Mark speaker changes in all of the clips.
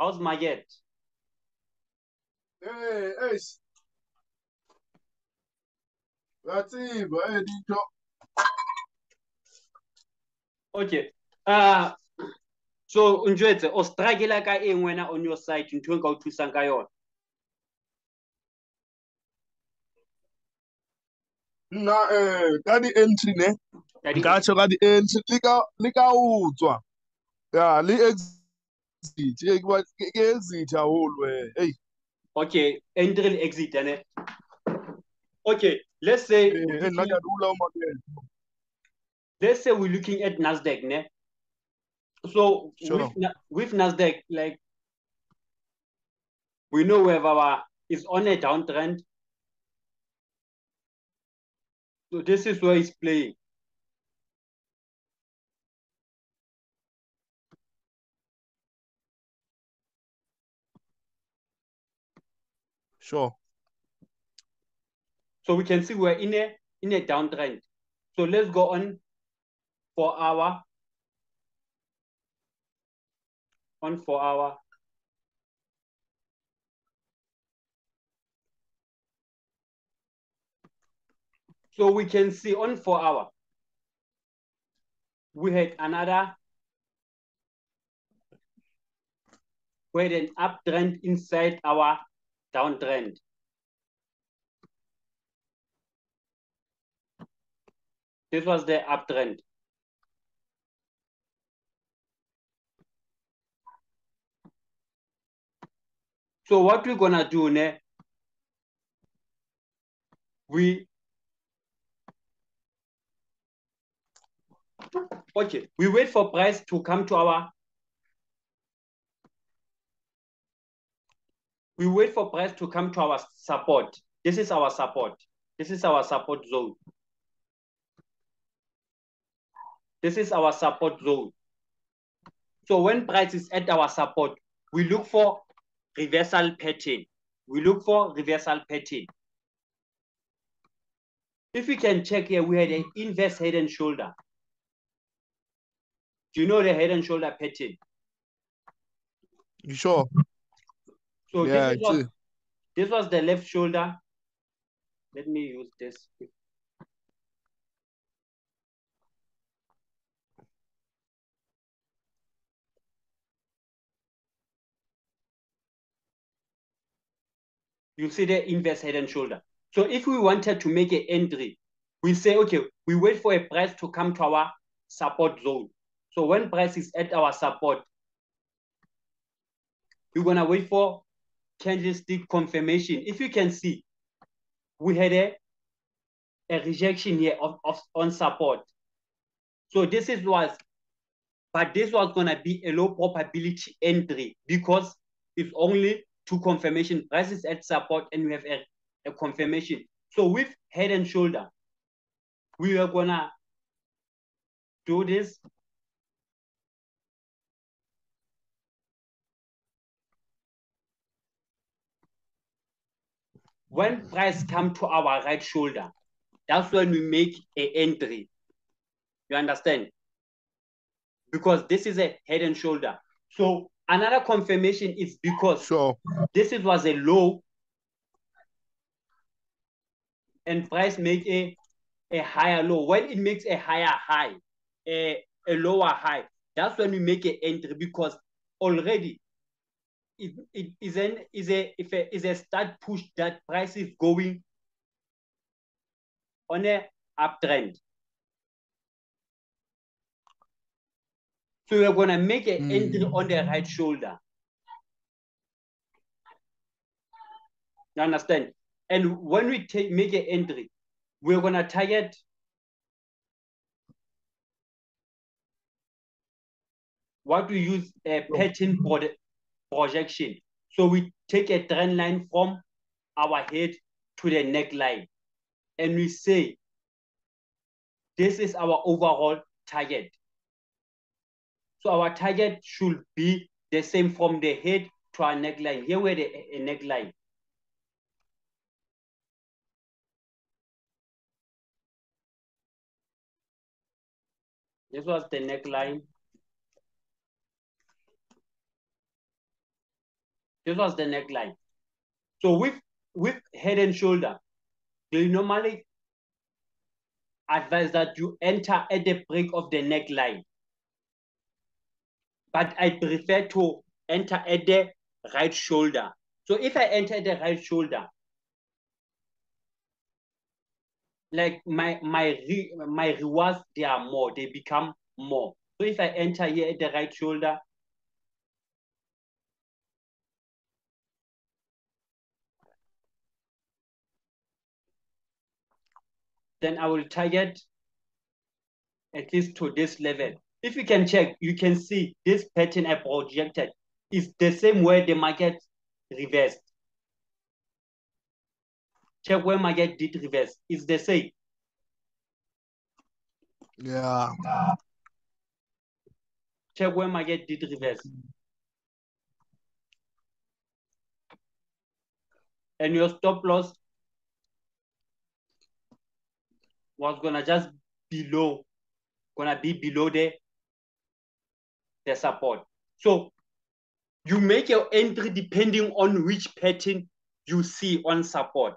Speaker 1: How's market?
Speaker 2: Hey, hey. Yatsiba, hey, dito.
Speaker 1: Okay. Uh, so njwetse o struggle ka eng wena on your side ntho e ka o thusang ka yona
Speaker 2: Nna eh ka di-entry ne nka tjho ka di-entry le ka le ka ho tswa ya le exit eh, ke ba- ke exit haholo eh hey.
Speaker 1: Okay entry exit ane okay let's say
Speaker 2: nna ke a dula ho market
Speaker 1: let's say we're looking at Nasdaq ne? So
Speaker 2: Sure.
Speaker 1: with, with Nasdaq like we know where our is on a downtrend. So this is where it's playing
Speaker 2: sure
Speaker 1: So we can see we're in a in a downtrend. So let's go on for our on for our so we can see on four hour we had another we had an uptrend inside our downtrend. This was the uptrend. So what we're gonna do now, we okay, we wait for price to come to our we wait for price to come to our support. This is our support. This is our support zone. This is our support zone. So when price is at our support, we look for reversal pattern. We look for reversal pattern. If we can check here, we had an inverse head and shoulder. Do you know the head and shoulder pattern?
Speaker 2: you sure
Speaker 1: So
Speaker 2: yeah
Speaker 1: this, was, this was the left shoulder. Let me use this. You see the inverse head and shoulder. So if we wanted to make an entry, we say, okay, we wait for a price to come to our support zone. So when price is at our support, we're gonna wait for candlestick confirmation. If you can see, we had a, a rejection here of, of on support. So this is was, but this was gonna be a low probability entry because it's only two confirmation prices at support and we have a, a confirmation. So with head and shoulder, we are gonna do this. When price come to our right shoulder, that's when we make a entry. You understand? Because this is a head and shoulder. So another confirmation is because
Speaker 2: sure
Speaker 1: this is was a low and price make a, a higher low. When it makes a higher high, a, a lower high, that's when we make an entry because already it, it is an is a if a is a start push that price is going on a uptrend. So we're gonna make an
Speaker 2: Mm.
Speaker 1: entry on the right shoulder. You understand? And when we take make an entry, we're gonna target what we use a pattern pro projection. So we take a trend line from our head to the neckline, and we say this is our overall target. So our target should be the same from the head to our neckline. Here we're the neckline. This was the neckline. This was the neckline. So with with head and shoulder, they normally advise that you enter at the break of the neckline. But I prefer to enter at the right shoulder. So if I enter the right shoulder, like my my re, my rewards they are more, they become more. So if I enter here at the right shoulder, then I will target at least to this level. If you can check, you can see this pattern I projected is the same way the market reversed. Check where market did reverse. It's the same.
Speaker 2: Yeah.
Speaker 1: Check where market did reverse. And your stop loss was gonna just below, gonna be below the, the support. So you make your entry depending on which pattern you see on support.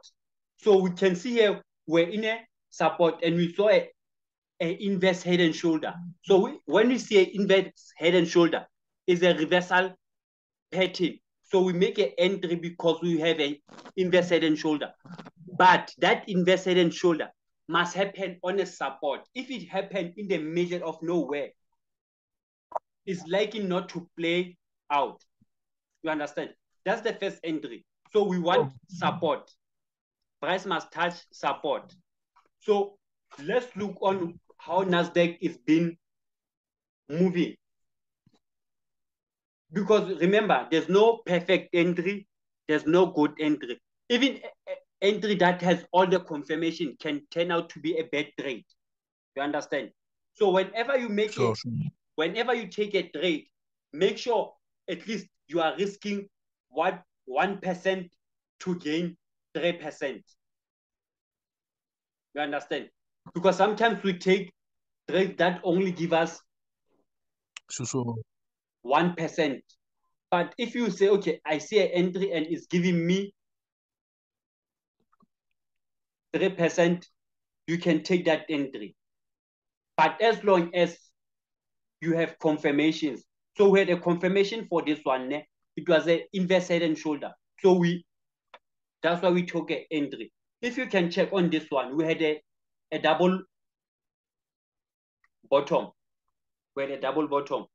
Speaker 1: So we can see here we're in a support and we saw a, a inverse head and shoulder. So we, when we see an inverse head and shoulder, is a reversal pattern. So we make an entry because we have an inverse head and shoulder. But that inverse head and shoulder must happen on a support. If it happened in the middle of nowhere, it's likely not to play out. You understand? That's the first entry. So we want support price must touch support. So let's look on how NASDAQ is been moving. Because remember, there's no perfect entry, there's no good entry. Even entry that has all the confirmation can turn out to be a bad trade. You understand? So whenever you make sure. it, whenever you take a trade, make sure at least you are risking what one percent to gain 3%. You understand? Because sometimes we take trades that only give us
Speaker 2: so,
Speaker 1: 1%. But if you say, okay, I see an entry and it's giving me 3%, you can take that entry. But as long as you have confirmations, so we had a confirmation for this one. It was an inverse head and shoulder. So we that's why we took an entry. If you can check on this one, we had a, a double bottom. We had a double bottom.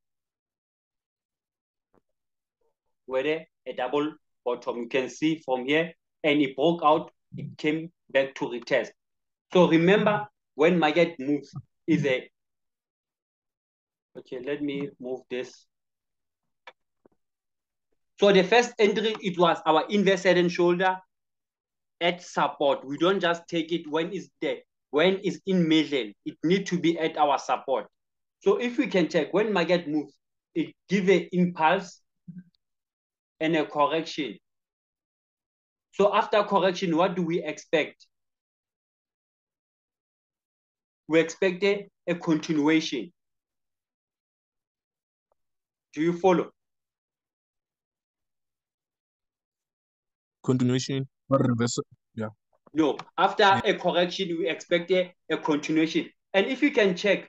Speaker 1: We had a, a double bottom. You can see from here, and it broke out, it came back to retest. So remember, when market moves, is a okay. Let me move this. So the first entry, it was our inverse head and shoulder at support. We don't just take it when it's there. When it's in middle, it need to be at our support. So if we can check when market moves, it give an impulse and a correction. So after correction, what do we expect? We expect a, continuation. Do you follow?
Speaker 2: Continuation reverse, yeah.
Speaker 1: No, after yeah. a correction, we expect a, a continuation. And if you can check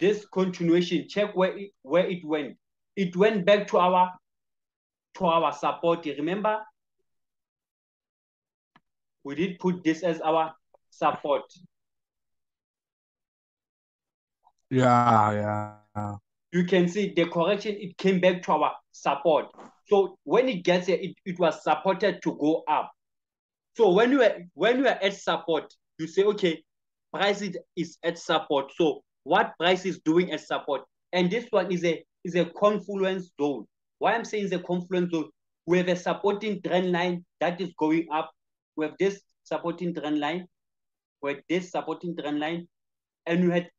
Speaker 1: this continuation, check where it, where it went. It went back to our to our support. Remember, we did put this as our support.
Speaker 2: Yeah, yeah.
Speaker 1: You can see the correction, it came back to our support. So when it gets here, it, it was supported to go up. So when you are when you are at support, you say, okay, price is, is at support. So what price is doing at support? And this one is a is a confluence zone. Why I'm saying a confluence zone, we have a supporting trend line that is going up. We have this supporting trend line, We with this supporting trend line, and we had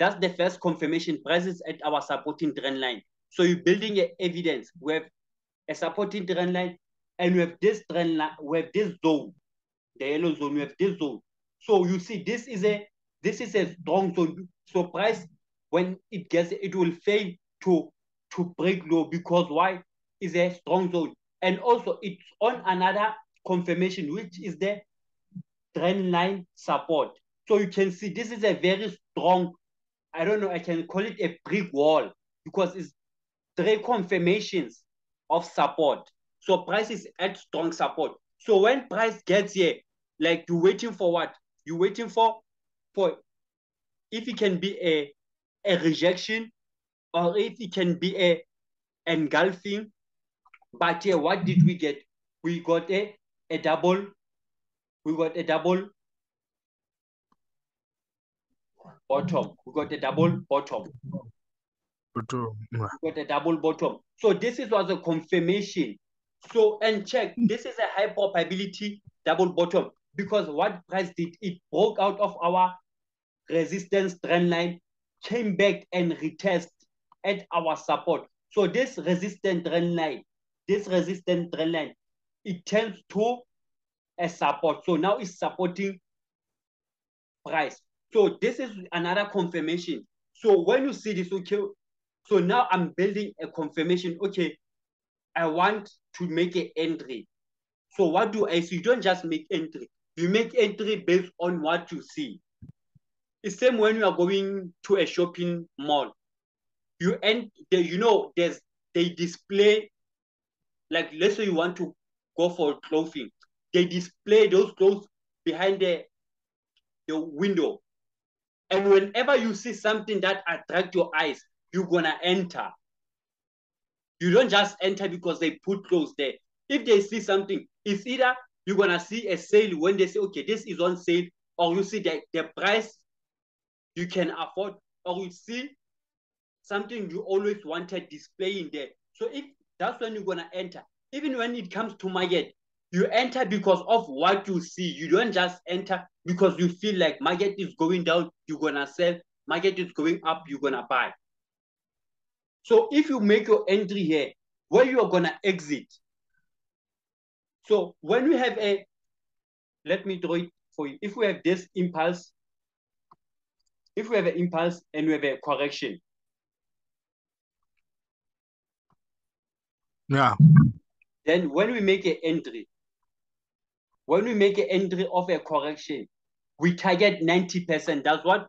Speaker 1: that's the first confirmation prices at our supporting trend line. So you're building evidence. We have a supporting trend line, and we have this trend line, we have this zone, the yellow zone, we have this zone. So you see, this is a this is a strong zone. So price, when it gets, it will fail to to break low because why? Is a strong zone. And also it's on another confirmation which is the trend line support. So you can see this is a very strong i don't know i can call it a brick wall because it's three confirmations of support. So price is at strong support. So when price gets here like you're waiting for what? You're waiting for for if it can be a a rejection or if it can be a engulfing. But yeah, what did we get? We got a, a double, we got a double bottom. We got a double bottom.
Speaker 2: Bottom.
Speaker 1: We got a double bottom. So this is was a confirmation. So and check, this is a high probability double bottom because what price did it broke out of our resistance trend line, came back and retest at our support. So this resistant trend line, this resistant trend line, it turns to a support. So now it's supporting price. So this is another confirmation. So when you see this, okay, so now I'm building a confirmation. Okay, I want to make an entry. So what do I see? You don't just make entry. You make entry based on what you see. It's same when you are going to a shopping mall. You end, the, you know, there's they display, like let's say you want to go for clothing, they display those clothes behind the the window. And whenever you see something that attract your eyes, you're gonna enter. You don't just enter because they put clothes there. If they see something, it's either you're gonna see a sale when they say, okay, this is on sale, or you see the, the price you can afford, or you see something you always wanted displaying there. So if that's when you're gonna enter. Even when it comes to market, you enter because of what you see. You don't just enter because you feel like market is going down, you're gonna sell. Market is going up, you're gonna buy. So if you make your entry here, where you are gonna exit. So when we have a, let me draw it for you. If we have this impulse, if we have an impulse and we have a correction,
Speaker 2: Yeah.
Speaker 1: then when we make an entry, when we make an entry of a correction, we target 90%. That's what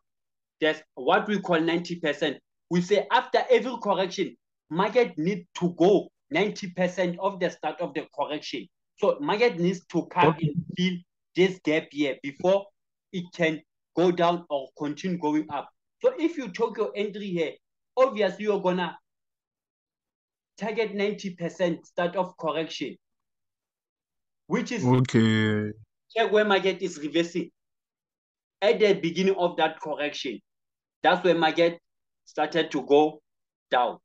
Speaker 1: that's what we call 90%. We say after every correction, market need to go 90% of the start of the correction. So market needs to come
Speaker 2: Okay.
Speaker 1: and fill this gap here before it can go down or continue going up. So if you took your entry here, obviously you're gonna target 90% start of correction, which is
Speaker 2: Okay.
Speaker 1: check where market is reversing at the beginning of that correction. That's where market started to go down.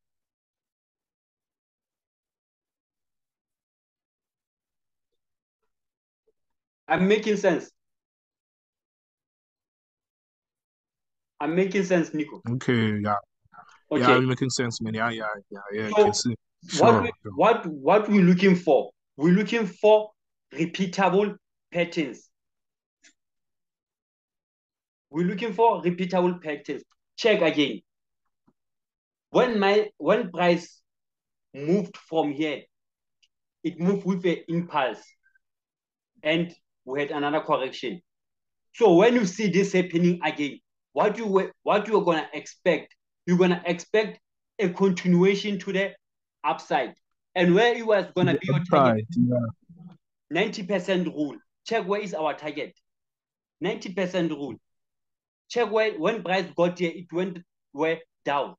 Speaker 1: I'm making sense. I'm making sense, Nico.
Speaker 2: Okay. Yeah.
Speaker 1: Okay.
Speaker 2: Yeah, it's making sense, man. Yeah, yeah, yeah, yeah.
Speaker 1: So, What we, what, what we're looking for? We're looking for repeatable patterns. We're looking for repeatable patterns. Check again. When my when price moved from here, it moved with an impulse, and we had another correction. So when you see this happening again, what you what you're gonna expect? You're gonna expect a continuation to the upside. And where it was gonna be your target,
Speaker 2: Yeah.
Speaker 1: 90% rule. Check where is our target. 90% rule. Check where when price got here, it went way down.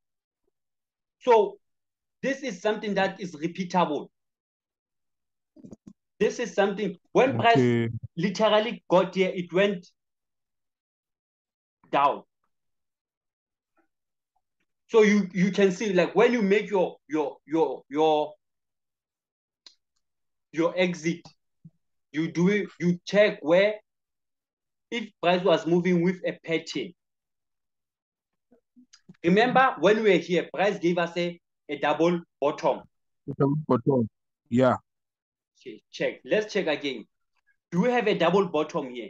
Speaker 1: So this is something that is repeatable. This is something when price literally got here, it went down. So you you can see like when you make your your your your your exit, you do it, you check where if price was moving with a pattern. Remember when we were here, price gave us a, a double bottom.
Speaker 2: Bottom. Yeah.
Speaker 1: Okay, check. Let's check again. Do we have a double bottom here?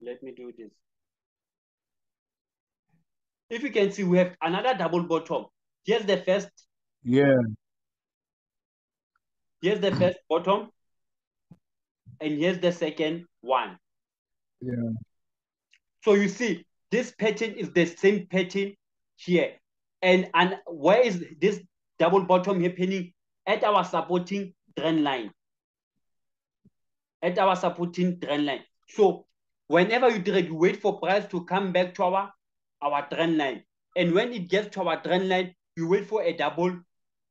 Speaker 1: Let me do this. If you can see, we have another double bottom. Here's the first.
Speaker 2: Yeah.
Speaker 1: Here's the first bottom. And here's the second one.
Speaker 2: Yeah.
Speaker 1: So you see, this pattern is the same pattern here. And, and where is this double bottom happening? At our supporting trend line. At our supporting trend line. So whenever you trade, you wait for price to come back to our, our trend line. And when it gets to our trend line, you wait for a double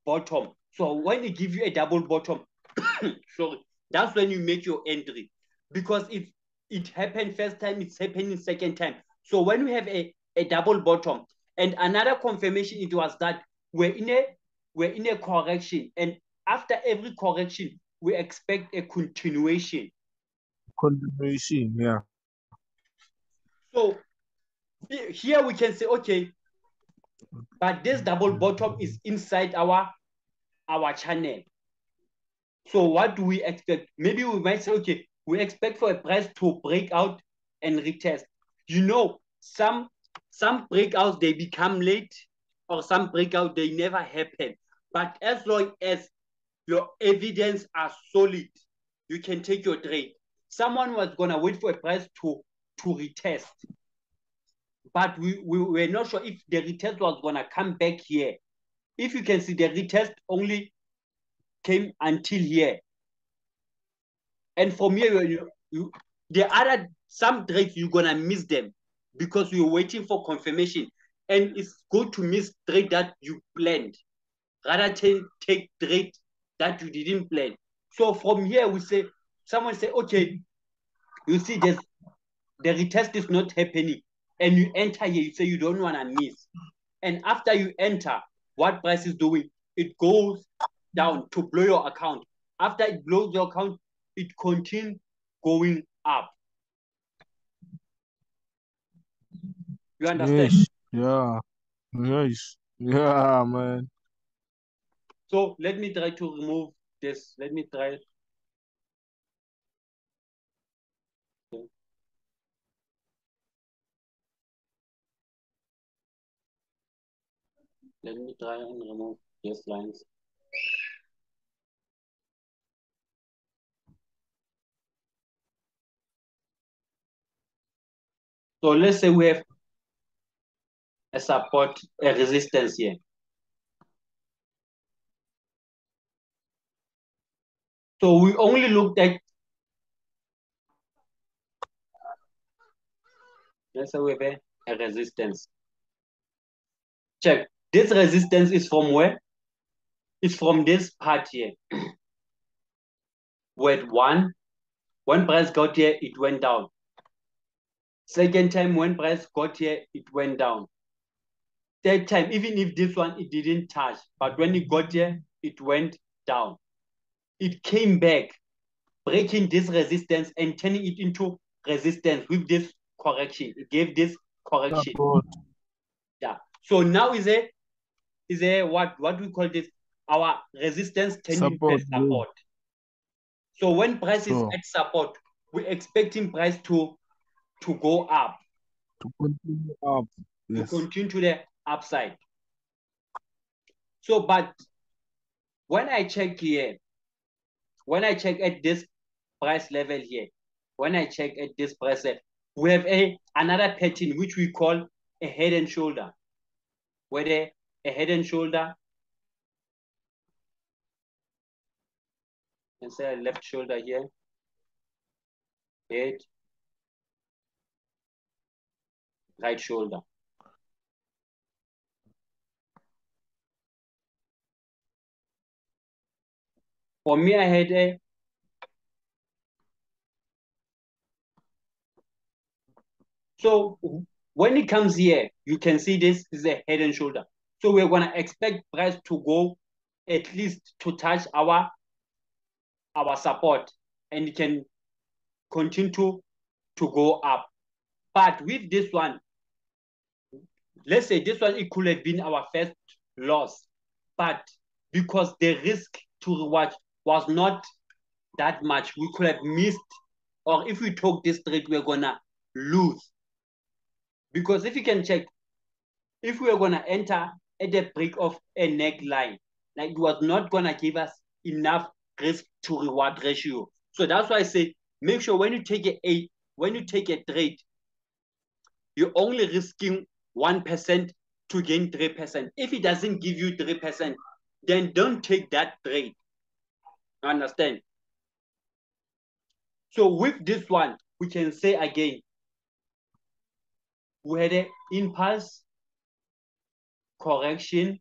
Speaker 1: bottom. So when it gives you a double bottom, sorry, that's when you make your entry. Because if it happened first time, it's happening second time. So when we have a, a double bottom, and another confirmation it was that we're in a we're in a correction, and after every correction, we expect a continuation.
Speaker 2: Continuation, yeah.
Speaker 1: So here we can say, okay, but this double bottom is inside our our channel. So what do we expect? Maybe we might say, okay, we expect for a price to break out and retest. You know, some some breakouts they become late, or some breakout they never happen. But as long as your evidence are solid, you can take your trade. Someone was gonna wait for a price to to retest, but we, we were not sure if the retest was gonna come back here. If you can see the retest only came until here. And from here, you, you, the other, some trades, you're going to miss them because you're waiting for confirmation. And it's good to miss trade that you planned rather than take trade that you didn't plan. So from here, we say, someone say, okay, you see this, the retest is not happening. And you enter here, you say you don't want to miss. And after you enter, what price is doing? It goes down to blow your account. After it blows your account, it continues going up. You understand?
Speaker 2: Yes. Yeah. Yes. Yeah, man.
Speaker 1: So let me try to remove this. Let me try. Let me try and remove these lines. So let's say we have a support, a resistance here. So we only looked at, let's say we have a, a resistance. Check, this resistance is from where? It's from this part here. Where one, when price got here, it went down. Second time when price got here, it went down. Third time, even if this one, it didn't touch, but when it got here, it went down. It came back, breaking this resistance and turning it into resistance with this correction. It gave this correction. Yeah. So now is a is a what what we call this our resistance turning
Speaker 2: Support,
Speaker 1: support. So when price
Speaker 2: Sure.
Speaker 1: is at support, we're expecting price to to go up,
Speaker 2: To continue up. Yes.
Speaker 1: to continue to the upside. So, but when I check here, when I check at this price level here, when I check at this price level, we have a another pattern which we call a head and shoulder. Where the a head and shoulder and say a left shoulder here, head, right shoulder. For me, I had a so when it comes here, you can see this is a head and shoulder. So we're gonna expect price to go at least to touch our our support and it can continue to, to go up. But with this one, let's say this one, it could have been our first loss, but because the risk to reward was not that much, we could have missed, or if we took this trade, we're gonna lose. Because if you can check, if we are gonna enter at the break of a neckline, like it was not gonna give us enough risk to reward ratio. So that's why I say make sure when you take a, a when you take a trade, you're only risking one percent to gain three percent. If it doesn't give you three percent, then don't take that trade. Understand? So with this one, we can say again, we had an impulse correction,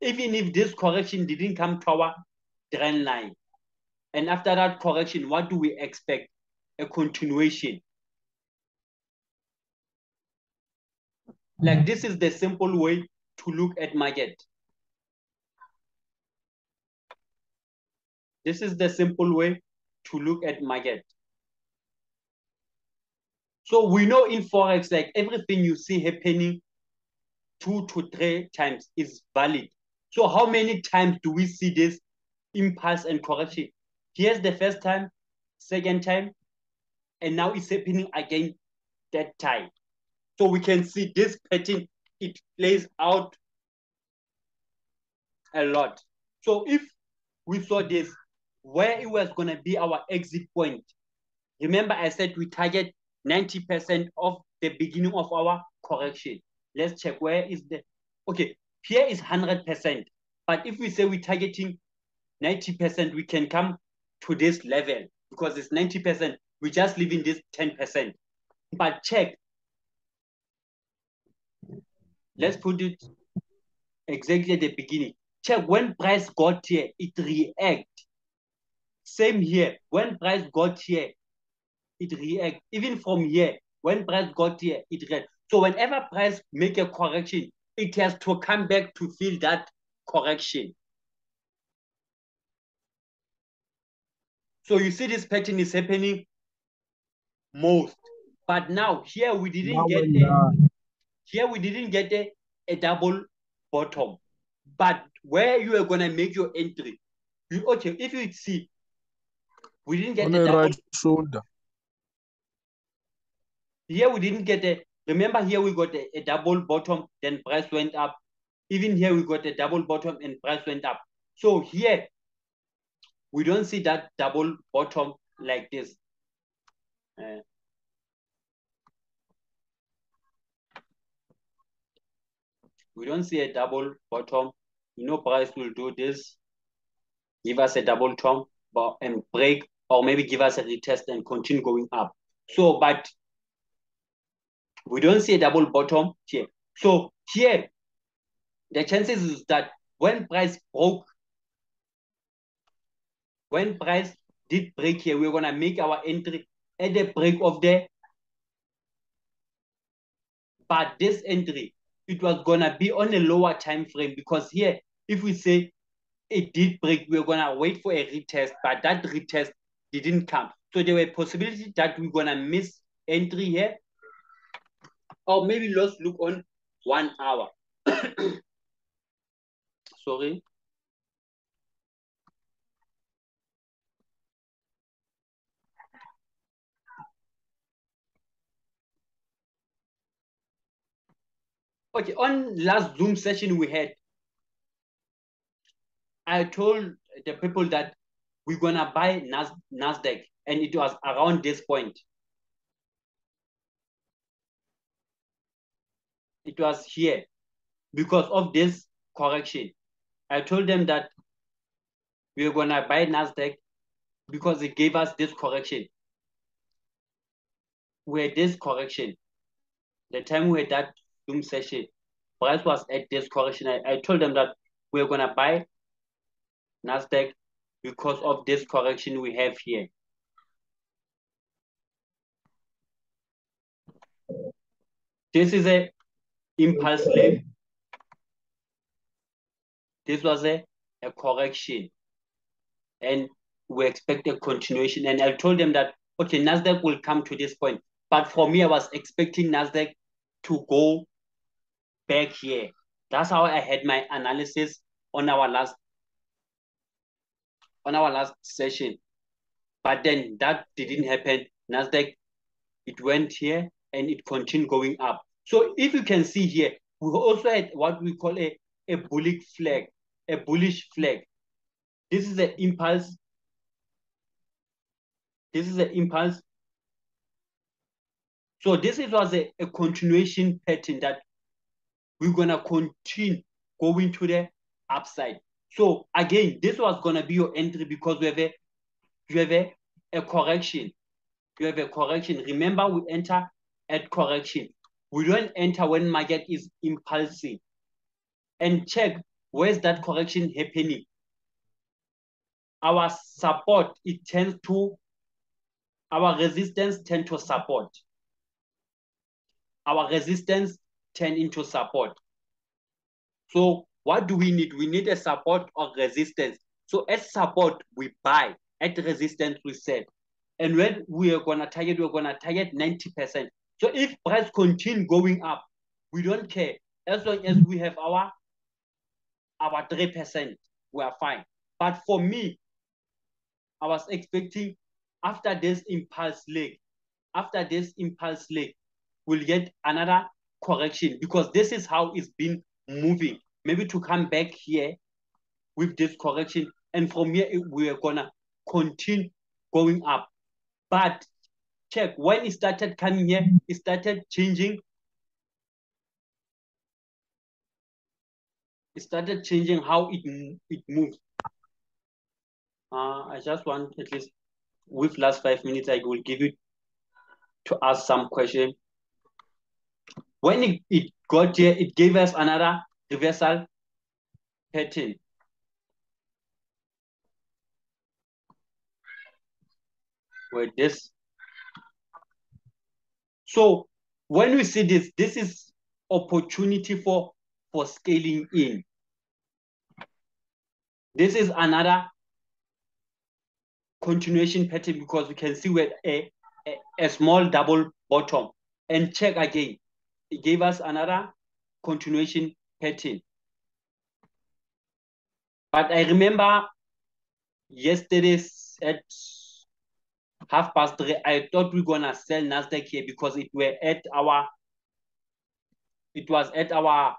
Speaker 1: even if this correction didn't come to our trend line. And after that correction, what do we expect? A continuation. Like this is the simple way to look at market. This is the simple way to look at market. So we know in Forex, like everything you see happening two to three times is valid. So how many times do we see this impulse and correction? Here's the first time, second time, and now it's happening again that time. So we can see this pattern, it plays out a lot. So if we saw this, where it was going to be our exit point, remember I said we target 90% of the beginning of our correction. Let's check where is the, okay, here is 100%. But if we say we're targeting 90%, we can come to this level because it's 90%. We just leaving this 10%. But check. Let's put it exactly at the beginning. Check when price got here, it react. Same here. When price got here, it react. Even from here, when price got here, it react. So whenever price make a correction, it has to come back to fill that correction. So you see this pattern is happening most. But now here we didn't now get a, here we didn't get a, a double bottom. But where you are gonna make your entry, you okay, if you see we didn't get
Speaker 2: on
Speaker 1: the
Speaker 2: right shoulder.
Speaker 1: Here we didn't get a remember here we got a, a double bottom, then price went up. Even here we got a double bottom and price went up. So here we don't see that double bottom like this. Uh, we don't see a double bottom. You know, price will do this, give us a double top, and break, or maybe give us a retest and continue going up. So, but we don't see a double bottom here. So here, the chances is that when price broke when price did break here, we're going to make our entry at the break of the but this entry, it was going to be on a lower time frame because here, if we say it did break, we're going to wait for a retest, but that retest didn't come. So there were possibility that we're going to miss entry here or maybe let's look on one hour. Sorry. Okay, on last Zoom session we had, I told the people that we're gonna buy Nas Nasdaq, and it was around this point. It was here because of this correction. I told them that we are gonna buy Nasdaq because it gave us this correction. We had this correction. The time we had that Zoom session, price was at this correction. I, I told them that we're gonna buy Nasdaq because of this correction we have here. This is a impulse level. This was a, a correction. And we expect a continuation. And I told them that, okay, NASDAQ will come to this point. But for me, I was expecting NASDAQ to go back here. That's how I had my analysis on our last on our last session. But then that didn't happen. NASDAQ, it went here and it continued going up. So if you can see here, we also had what we call a, a bullish flag, a bullish flag. This is the impulse. This is the impulse. So this is, was a, a continuation pattern that we're gonna continue going to the upside. So again, this was gonna be your entry because we have a you have a, a correction. You have a correction. Remember, we enter at correction. We don't enter when market is impulsive And check where's that correction happening. Our support, it tends to, our resistance tend to support. Our resistance turn into support. So what do we need? We need a support or resistance. So at support, we buy. At resistance, we sell. And when we are gonna target, we're gonna target 90%. So if price continue going up, we don't care. As long as we have our our 3%, we are fine. But for me, I was expecting after this impulse leg, after this impulse leg, we'll get another correction because this is how it's been moving. Maybe to come back here with this correction. And from here, we are gonna continue going up. But check when it started coming here, it started changing. It started changing how it it moves. Uh, I just want at least with last five minutes, I will give you to ask some question. When it, it got here, it gave us another reversal pattern. Where this so when we see this, this is opportunity for, for scaling in. This is another continuation pattern because we can see with a, a, a small double bottom and check again. It gave us another continuation pattern. But I remember yesterday's at half past three, I thought we are gonna sell Nasdaq here because it were at our it was at our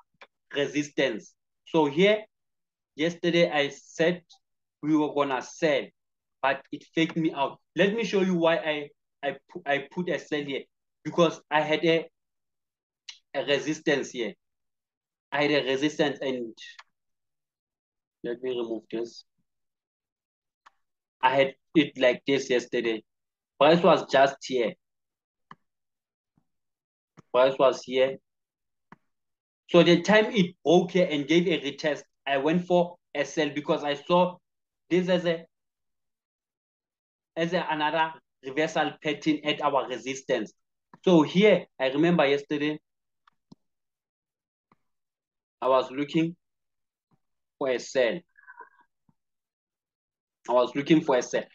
Speaker 1: resistance. So here, yesterday I said we were gonna sell, but it faked me out. Let me show you why I I I put a sell here because I had a a resistance here. I had a resistance and let me remove this. I had it like this yesterday. Price was just here. Price was here. So the time it broke here and gave a retest, I went for a sell because I saw this as a as a, another reversal pattern at our resistance. So here, I remember yesterday, I was looking for a sell. I was looking for a sell.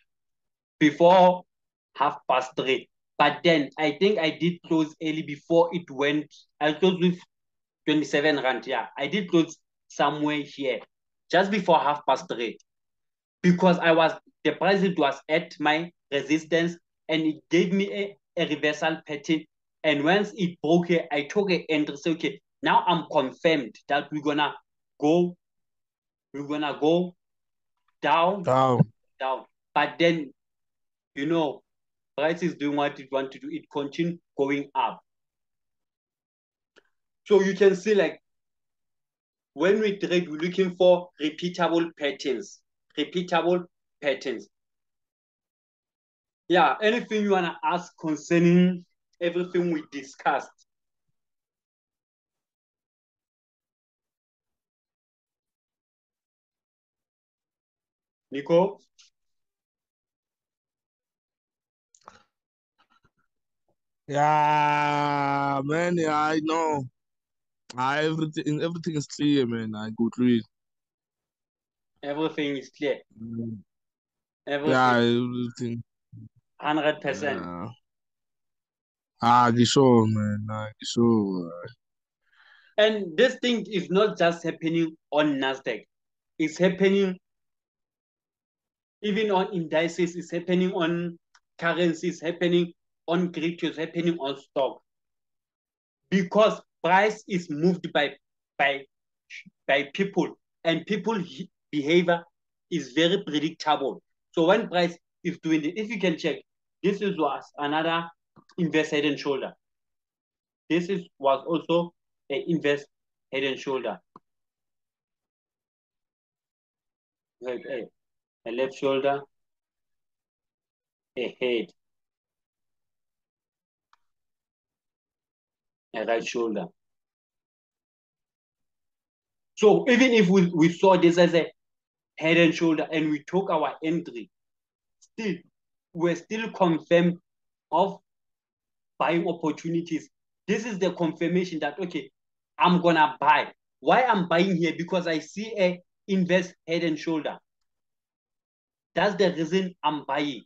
Speaker 1: Before half past three. But then I think I did close early before it went. I closed with 27 rand. Yeah, I did close somewhere here just before half past three because I was the price it was at my resistance and it gave me a, a reversal pattern. And once it broke here, I took an entry. So okay, now I'm confirmed that we're gonna go, we're gonna go down,
Speaker 2: down,
Speaker 1: down. But then, you know, price is doing what it want to do, it continue going up. So you can see like when we trade, we're looking for repeatable patterns, repeatable patterns. Yeah, anything you wanna ask concerning everything we discussed? Nico?
Speaker 2: Yeah, man. Yeah, I know. I everything everything is clear, man. I go through it.
Speaker 1: Everything is clear.
Speaker 2: Mm.
Speaker 1: Everything.
Speaker 2: Yeah, everything.
Speaker 1: Hundred percent.
Speaker 2: Yeah. Ah, sure, man. Ah, sure.
Speaker 1: And this thing is not just happening on Nasdaq. It's happening even on indices. It's happening on currencies. Happening on cryptos happening on stock. Because price is moved by by by people and people behavior is very predictable. So when price is doing it, if you can check, this is was another inverse head and shoulder. This is was also a inverse head and shoulder. A, eh, a left shoulder, a head, a right shoulder. So even if we, we saw this as a head and shoulder and we took our entry, still, we're still confirmed of buying opportunities. This is the confirmation that, okay, I'm gonna buy. Why I'm buying here? Because I see a inverse head and shoulder. That's the reason I'm buying.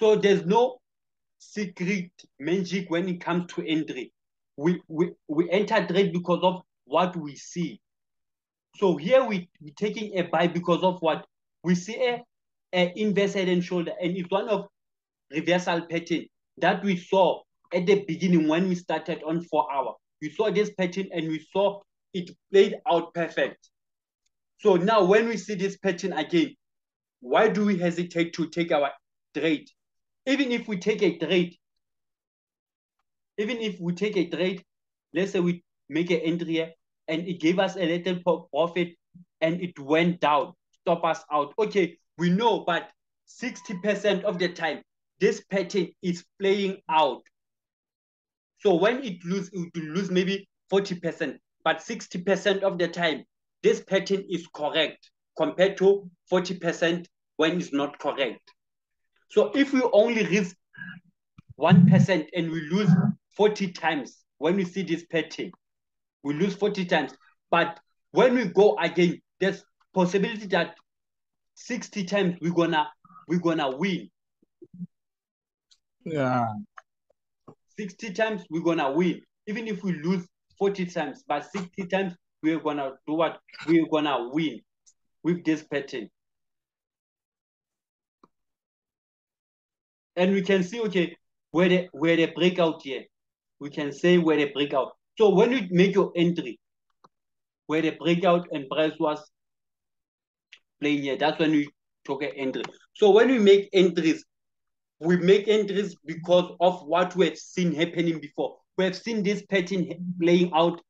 Speaker 1: So there's no secret magic when it comes to entry. We, we, we enter trade because of what we see. So here we, taking a buy because of what we see a, a inverse head and shoulder, and it's one of reversal pattern that we saw at the beginning when we started on four hour. We saw this pattern and we saw it played out perfect. So now when we see this pattern again, why do we hesitate to take our trade? Even if we take a trade, even if we take a trade, let's say we make an entry and it gave us a little profit and it went down, stop us out. Okay, we know, but 60% of the time, this pattern is playing out. So when it lose, it lose maybe 40%, but 60% of the time, this pattern is correct compared to 40% when it's not correct. So if we only risk 1% and we lose 40 times when we see this pattern, we lose 40 times. But when we go again, there's possibility that 60 times we're gonna we're gonna win.
Speaker 2: Yeah.
Speaker 1: 60 times we're gonna win. Even if we lose 40 times, but 60 times we're gonna do what? We're gonna win with this pattern. And we can see, okay, where the where the breakout here. We can say where the breakout. So when you make your entry, where the breakout and price was playing here, that's when we took an entry. So when we make entries, we make entries because of what we have seen happening before. We have seen this pattern playing out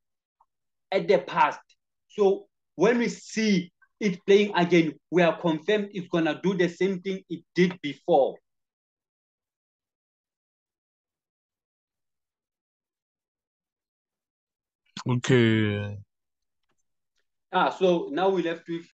Speaker 1: at the past. So when we see it playing again, we are confirmed it's gonna do the same thing it did before.
Speaker 2: Okay.
Speaker 1: Ah, so now we left with